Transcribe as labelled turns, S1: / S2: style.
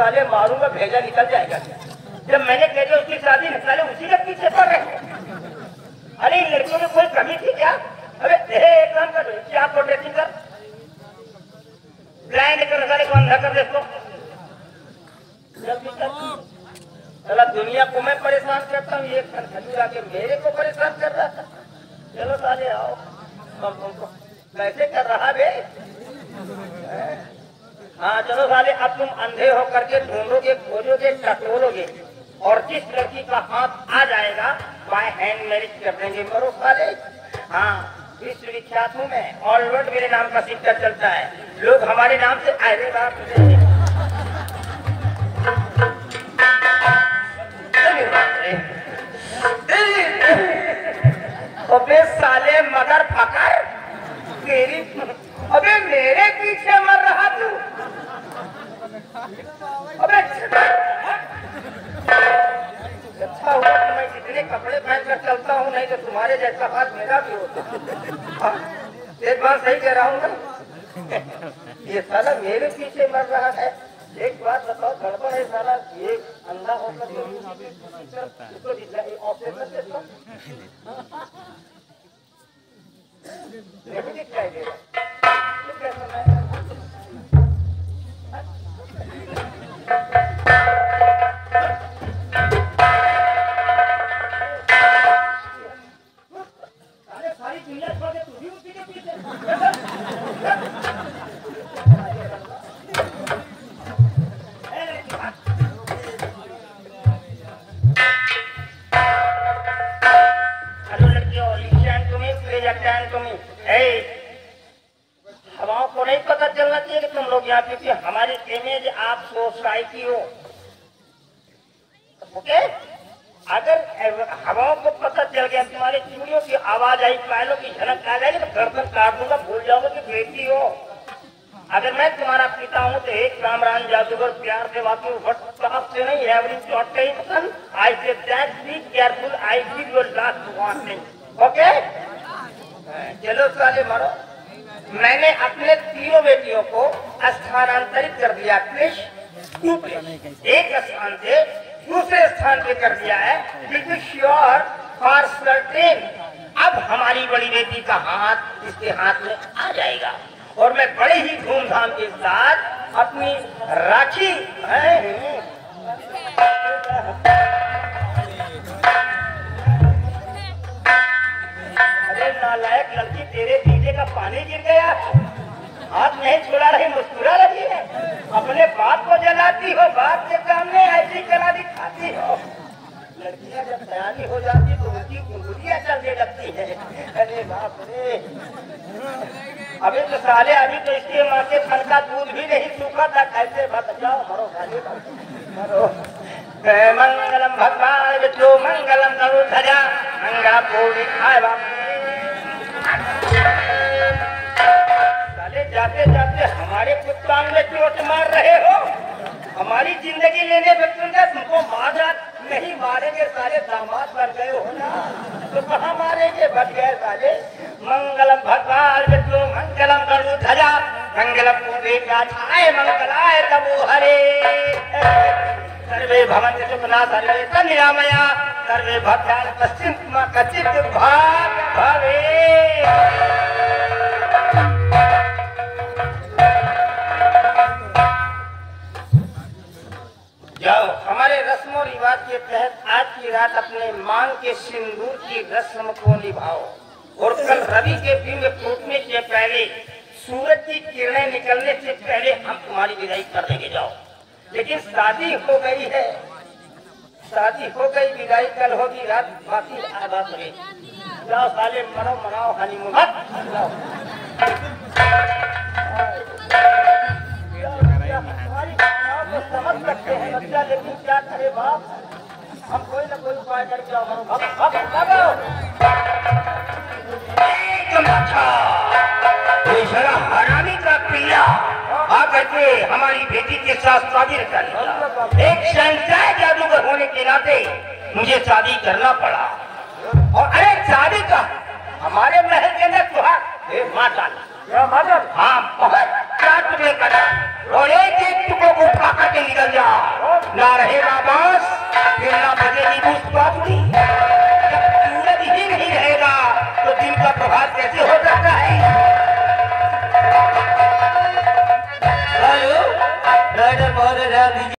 S1: साले मारूँगा भेजा निकल जाएगा। जब मैंने कह दिया उसकी शादी साले उसी के पीछे पड़ रहे अरे इन लड़कियों में कोई कमी थी क्या? ए, एक काम कर क्या प्रोटेक्टिंग कर। ब्लाइंड कर साले को अंधा कर दे इसको जल्दी कर चला दुनिया को मैं परेशान करता हूँ ये खजूर आके मेरे को परेशान कर रहा था। चलो साले आओ कैसे कर रहा बे हाँ चलो साले अब तुम अंधे हो करके ढूंढोगे, खोजोगे टटोलोगे और जिस लड़की का हाथ आ जाएगा बाय हैंड मैरिज कर देंगे मरो साले हाँ विश्व विख्यात हूँ मैं। ऑल वर्ल्ड मेरे नाम का सिक्का चलता है। लोग हमारे नाम से बाप रे। अबे साले मगर फकर, तेरी अबे मेरे पीछे मर रहा तू। अबे! अच्छा हुआ कि मैं इतने कपड़े पहन कर चलता हूँ नहीं तो तुम्हारे जैसा हाथ मेरा भी होता। हाँ, एक बात सही कह रहा हूँ ना? ये साला मेरे पीछे मर रहा है। एक बात बताओ गड़बड़ है साला। ये अंधा होकर इसको ऑपरेशन से इसको नहीं दिखाई me please attend to me हे हवाओं को नहीं पता चलना चाहिए कि तुम लोग यहाँ पे कि हमारी इमेज आप सोसाइटी हो ओके? अगर हवाओं को पता चल गया, तुम्हारी चूड़ियों की आवाज़ आई, पायलों की झलक आ जाएगी तो गर्दन काट दूँगा भूल जाओगे कि बेटी हो। अगर मैं तुम्हारा पिता हूँ तो एक कामरान जादूगर प्यार से वाकई व्हाट्सएप से नहीं every quotation I say that be careful I give your last warning okay? चलो साले मरो। मैंने अपने तीनों बेटियों को स्थानांतरित कर दिया कृष एक स्थान से दूसरे स्थान पे कर दिया है बिल्कुल श्योर फॉर सर्टेन अब हमारी बड़ी बेटी का हाथ इसके हाथ में आ जाएगा। और मैं बड़े ही धूमधाम के साथ अपनी राखी तेरे पीछे का पानी गिर गया। हाथ नहीं छुड़ा रही, मुस्कुरा रही है। अपने बाप को जलाती हो, बाप के सामने ऐसी कला दिखाती हो। लड़कियाँ जब सयानी हो जाती तो उनकी उंगलियाँ चलने लगती है। अरे बाप रे। अभी तो साले अभी तो इसके माँ के फल का दूध भी नहीं सूखा था, कैसे बच जाओ, मरो साले मरो। मंगलम भगवान, विष्णु मंगलम नरु ध्वजा मंगला पूरी आय बाप हमारे में चोट मार रहे हो। हमारी ज़िंदगी लेने तुमने तुमको मारा नहीं, मारेंगे साले दामाद बन गए हो ना। तो कहाँ मारेंगे? बच गए साले मंगलम भगवान विष्णु मंगलम करू ध्वजा। मंगलम पूरे गाठाए मंगलाय तमो हरे। सर्वे भवन्ति सुखना सर्वे सन्निरामया सर्वे भद्राणि पश्चिम कचित भाग भवे। अपने के सिंदूर की रस्म को निभाओ। और कल रवि के बिंब फूटने से पहले सूरज की किरणें निकलने से पहले हम तुम्हारी विदाई कर देंगे जाओ। लेकिन शादी हो गई है। शादी हो गई विदाई कल होगी रात बाकी आधा करे जाओ साले मरो मनाओ हनीमून जाओ। हमारी समझ सकते हैं बच्चा लेकिन क्या करे बाप? हम कोई ना कोई उपाय करके हरामी का पिया आकर के हमारी बेटी के साथ शादी कर एक शहंशाह जादूगर होने के नाते मुझे शादी करना पड़ा। और अरे शादी का हमारे महल के अंदर सुहाग माता हाँ बहुत टुकड़े करना और एक एक टुकड़ों को उठा करके निकल जाओ। ना रहेगा बास फिर ना बजेगी मुस्कुराहट